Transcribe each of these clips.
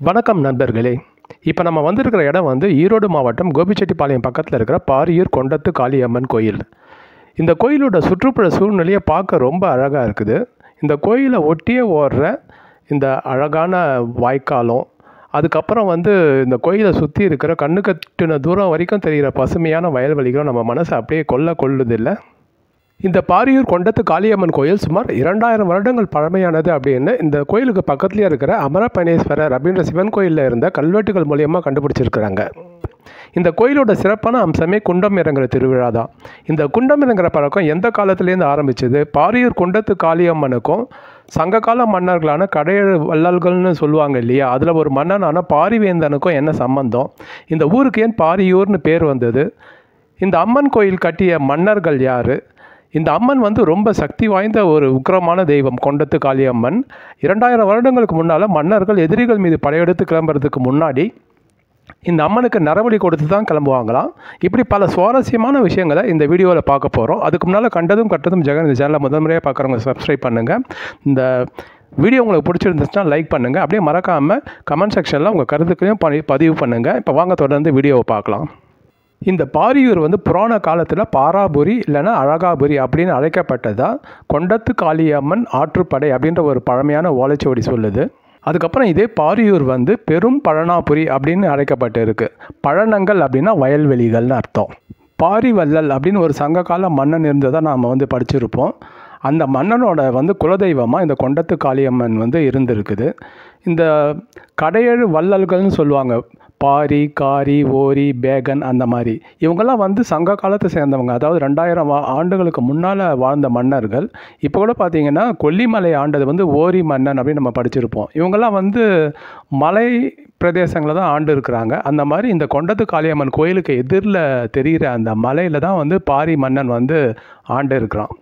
வணக்கம் நண்பர்களே. இப்போ நம்ம வந்திருக்கிற இடம் வந்து ஈரோடு மாவட்டம் கோபிச்செட்டிப்பாளையம் பக்கத்தில் இருக்கிற பாரியூர் கொண்டத்து காளியம்மன் கோயில். இந்த கோயிலோட சுற்றுப்புற சூழ்நிலையை பார்க்க ரொம்ப அழகாக இருக்குது. இந்த கோயிலை ஒட்டியே ஓடுற இந்த அழகான வாய்க்காலும் அதுக்கப்புறம் வந்து இந்த கோயிலை சுற்றி இருக்கிற கண்ணு கட்டின தூரம் வரைக்கும் தெரிகிற பசுமையான வயல்வெளிகளும் நம்ம மனசை அப்படியே கொல்ல கொள்ளுதில்லை இந்த பாரியூர் கொண்டத்து காளியம்மன் கோயில் சுமார் இரண்டாயிரம் வருடங்கள் பழமையானது அப்படின்னு இந்த கோயிலுக்கு பக்கத்துலேயே இருக்கிற அமரப்பனேஸ்வரர் அப்படின்ற சிவன் கோயிலில் இருந்த கல்வெட்டுகள் மூலியமாக கண்டுபிடிச்சிருக்கிறாங்க. இந்த கோயிலோட சிறப்பான அம்சமே குண்டம் இறங்குற திருவிழா தான் இந்த குண்டம் இறங்குற பழக்கம் எந்த காலத்துலேருந்து ஆரம்பிச்சது? பாரியூர் குண்டத்து காளியம்மனுக்கும் சங்ககால மன்னர்களான கடையழு வள்ளல்கள்னு சொல்லுவாங்க இல்லையா? அதில் ஒரு மன்னனான பாரிவேந்தனுக்கும் என்ன சம்பந்தம்? இந்த ஊருக்கு ஏன் பாரியூர்னு பேர் வந்தது? இந்த அம்மன் கோயில் கட்டிய மன்னர்கள் யார்? இந்த அம்மன் வந்து ரொம்ப சக்தி வாய்ந்த ஒரு உக்கிரமான தெய்வம் கொண்டத்து காளியம்மன். இரண்டாயிரம் வருடங்களுக்கு முன்னால் மன்னர்கள் எதிரிகள் மீது படையெடுத்து கிளம்புறதுக்கு முன்னாடி இந்த அம்மனுக்கு நரபலி கொடுத்து தான் கிளம்புவாங்களாம். இப்படி பல சுவாரஸ்யமான விஷயங்களை இந்த வீடியோவில் பார்க்க போகிறோம் அதுக்கு முன்னால் கண்டதும் கட்டதும் ஜெகன் இந்த சேனலை முதல் முறையாக பார்க்குறவங்க சப்ஸ்கிரைப் பண்ணுங்கள் இந்த வீடியோ உங்களுக்கு பிடிச்சிருந்துச்சுன்னா லைக் பண்ணுங்கள் அப்படியே மறக்காமல் கமெண்ட் செக்ஷனில் உங்கள் கருத்துக்களையும் பதி பதிவு பண்ணுங்கள் இப்போ வாங்க தொடர்ந்து வீடியோவை பார்க்கலாம். இந்த பாரியூர் வந்து புராண காலத்தில் பாராபுரி இல்லைன்னா அழகாபுரி அப்படின்னு அழைக்கப்பட்டதா கொண்டத்து காளியம்மன் ஆற்றுப்படை அப்படின்ற ஒரு பழமையான ஓலைச்சுவடி சொல்லுது. அதுக்கப்புறம் இதே பாரியூர் வந்து பெரும் பழனாபுரி அப்படின்னு அழைக்கப்பட்டு இருக்கு பழனங்கள் அப்படின்னா வயல்வெளிகள்னு அர்த்தம். பாரிவல்லல் அப்படின்னு ஒரு சங்ககால மன்னன் இருந்ததை நாம் வந்து படிச்சிருப்போம். அந்த மன்னனோட வந்து குலதெய்வமாக இந்த கொண்டத்து காளியம்மன் வந்து இருந்திருக்குது. இந்த கடையேழு வள்ளல்கள்னு சொல்லுவாங்க. பாரி காரி ஓரி பேகன் அந்த மாதிரி. இவங்கெல்லாம் வந்து சங்க காலத்தை சேர்ந்தவங்க. அதாவது ரெண்டாயிரம் ஆண்டுகளுக்கு முன்னால் வாழ்ந்த மன்னர்கள். இப்போ கூட பார்த்தீங்கன்னா கொல்லிமலை ஆண்டது வந்து ஓரி மன்னன் அப்படின்னு நம்ம படிச்சிருப்போம். இவங்கெல்லாம் வந்து மலை பிரதேசங்களை தான் ஆண்டு இருக்கிறாங்க. அந்த மாதிரி இந்த கொண்டத்து காளியம்மன் கோயிலுக்கு எதிரில் தெரிகிற அந்த மலையில் தான் வந்து பாரி மன்னன் வந்து ஆண்டு இருக்கிறான்.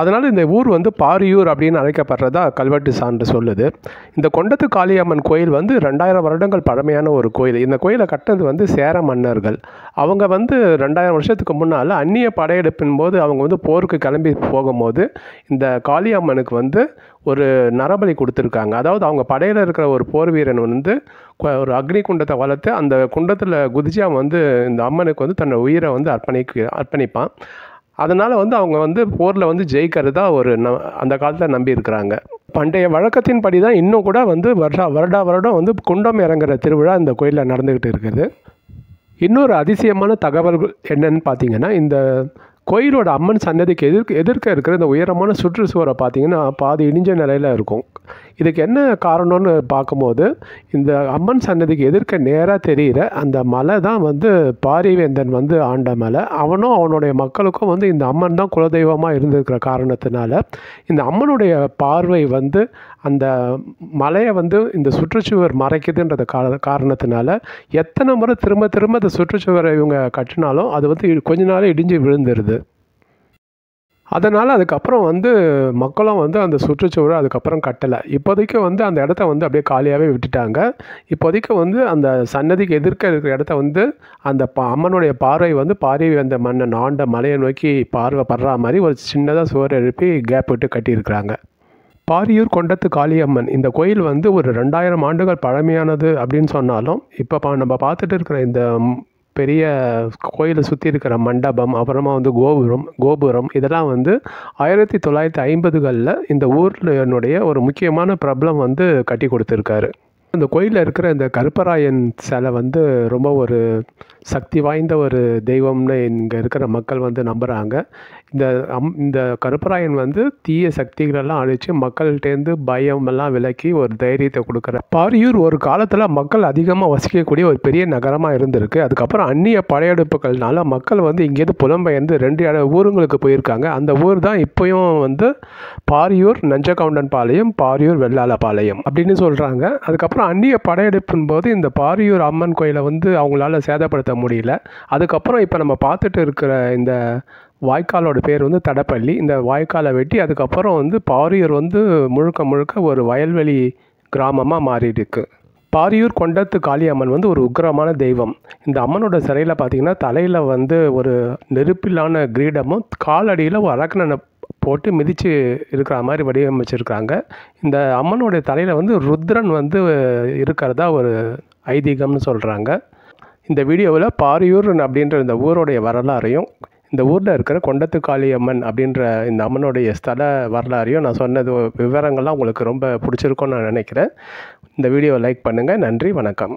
அதனால் இந்த ஊர் வந்து பாரியூர் அப்படின்னு அழைக்கப்படுறதா கல்வெட்டு சான்று சொல்லுது. இந்த கொண்டத்து காளியம்மன் கோயில் வந்து ரெண்டாயிரம் வருடங்கள் பழமையான ஒரு கோயில். இந்த கோயிலை கட்டினது வந்து சேர மன்னர்கள். அவங்க வந்து ரெண்டாயிரம் வருஷத்துக்கு முன்னால் அந்நிய படையெடுப்பின் போது அவங்க வந்து போருக்கு கிளம்பி போகும்போது இந்த காளியம்மனுக்கு வந்து ஒரு நரபலி கொடுத்துருக்காங்க. அதாவது அவங்க படையில் இருக்கிற ஒரு போர் வீரன் வந்து ஒரு அக்னி குண்டத்தை வளர்த்து அந்த குண்டத்தில் குதிச்சு அவன் வந்து இந்த அம்மனுக்கு வந்து தன்னோட உயிரை வந்து அர்ப்பணிக்கு அர்ப்பணிப்பான். அதனால் வந்து அவங்க வந்து போரில் வந்து ஜெயிக்கிறதா ஒரு ந அந்த காலத்தில் நம்பி இருக்கிறாங்க பண்டைய வழக்கத்தின்படி தான் இன்னும் கூட வந்து வருடா வருடா வருடம் வந்து குண்டம் இறங்குற திருவிழா இந்த கோயிலில் நடந்துக்கிட்டு இருக்குது. இன்னொரு அதிசயமான தகவல்கள் என்னன்னு பார்த்தீங்கன்னா இந்த கோயிலோட அம்மன் சன்னதிக்கு எதிர்க்க எதிர்க்க இருக்கிற இந்த உயரமான சுற்றுச்சுவரை பார்த்தீங்கன்னா பாதி இடிஞ்ச நிலையில் இருக்கும். இதுக்கு என்ன காரணம்னு பார்க்கும்போது இந்த அம்மன் சன்னதிக்கு எதிர்க்க நேராக தெரிகிற அந்த மலை தான் வந்து பாரிவேந்தன் வந்து ஆண்ட மலை. அவனும் அவனுடைய மக்களுக்கும் வந்து இந்த அம்மன் தான் குலதெய்வமாக இருந்திருக்கிற காரணத்தினால இந்த அம்மனுடைய பார்வை வந்து அந்த மலையை வந்து இந்த சுற்றுச்சுவர் மறைக்குதுன்றது கார காரணத்தினால எத்தனை முறை திரும்ப திரும்ப அந்த சுற்றுச்சுவரை இவங்க கட்டினாலும் அது வந்து கொஞ்ச நாள் இடிஞ்சு விழுந்துருது. அதனால் அதுக்கப்புறம் வந்து மக்களும் வந்து அந்த சுற்றுச்சுவரை அதுக்கப்புறம் கட்டலை. இப்போதைக்கு வந்து அந்த இடத்த வந்து அப்படியே காலியாகவே விட்டுட்டாங்க. இப்போதைக்கு வந்து அந்த சன்னதிக்கு எதிர்க்க இருக்கிற இடத்த வந்து அந்த பா அம்மனுடைய பார்வை வந்து பாரி அந்த மன்னன் ஆண்ட மலையை நோக்கி பார்வை படுற மாதிரி ஒரு சின்னதாக சுவர் எழுப்பி கேப் விட்டு கட்டியிருக்கிறாங்க. பாரியூர் கொண்டத்து காளியம்மன் இந்த கோயில் வந்து ஒரு ரெண்டாயிரம் ஆண்டுகள் பழமையானது அப்படின்னு சொன்னாலும் இப்போ நம்ம பார்த்துட்டு இருக்கிற இந்த பெரிய கோயிலை சுற்றி இருக்கிற மண்டபம் அப்புறமா வந்து கோபுரம் கோபுரம் இதெல்லாம் வந்து ஆயிரத்தி தொள்ளாயிரத்தி ஐம்பதுகளில் இந்த ஊரினுடைய ஒரு முக்கியமான பிரபலம் வந்து கட்டி கொடுத்துருக்காரு. அந்த கோயிலில் இருக்கிற இந்த கருப்பராயன் சிலை வந்து ரொம்ப ஒரு சக்தி வாய்ந்த ஒரு தெய்வம்னு இங்கே இருக்கிற மக்கள் வந்து நம்புகிறாங்க இந்த அம் இந்த கருப்பராயன் வந்து தீய சக்திகளெல்லாம் அழித்து மக்கள்கிட்டேருந்து பயம் எல்லாம் விலக்கி ஒரு தைரியத்தை கொடுக்குற பாரியூர் ஒரு காலத்தில் மக்கள் அதிகமாக வசிக்கக்கூடிய ஒரு பெரிய நகரமாக இருந்திருக்கு. அதுக்கப்புறம் அந்நிய படையெடுப்புகள்னால மக்கள் வந்து இங்கேருந்து புலம்பெயர்ந்து ரெண்டு இட ஊருங்களுக்கு போயிருக்காங்க. அந்த ஊர் தான் இப்போயும் வந்து பாரியூர் நஞ்சகவுண்டன் பாளையம் பாரியூர் வெள்ளாளப்பாளையம் அப்படின்னு சொல்கிறாங்க அதுக்கப்புறம் அந்நிய படையெடுப்பின் போது இந்த பாரியூர் அம்மன் கோயிலை வந்து அவங்களால சேதப்படுத்த முடியல. அதுக்கப்புறம் இப்போ நம்ம பார்த்துட்டு இருக்கிற இந்த வாய்க்காலோட பேர் வந்து தடப்பள்ளி. இந்த வாய்க்காலை வெட்டி அதுக்கப்புறம் வந்து பாரியூர் வந்து முழுக்க முழுக்க ஒரு வயல்வெளி கிராமமாக மாறியிருக்கு. பாரியூர் கொண்டத்து காளியம்மன் வந்து ஒரு உக்கிரமான தெய்வம். இந்த அம்மனோட சிறையில் பார்த்தீங்கன்னா தலையில் வந்து ஒரு நெருப்பிலான கிரீடமும் காலடியில் ஒரு அரக்கணனை போட்டு மிதித்து இருக்கிற மாதிரி வடிவமைச்சிருக்காங்க இந்த அம்மனுடைய தலையில் வந்து ருத்ரன் வந்து இருக்கிறதா ஒரு ஐதீகம்னு சொல்கிறாங்க இந்த வீடியோவில் பாரியூர் அப்படின்ற இந்த ஊருடைய வரலாறையும் இந்த ஊரில் இருக்கிற கொண்டத்து காளி அம்மன் அப்படின்ற இந்த அம்மனுடைய ஸ்தல வரலாறையும் நான் சொன்னது விவரங்கள்லாம் உங்களுக்கு ரொம்ப பிடிச்சிருக்கும்னு நான் நினைக்கிறேன். இந்த வீடியோவை லைக் பண்ணுங்கள் நன்றி. வணக்கம்.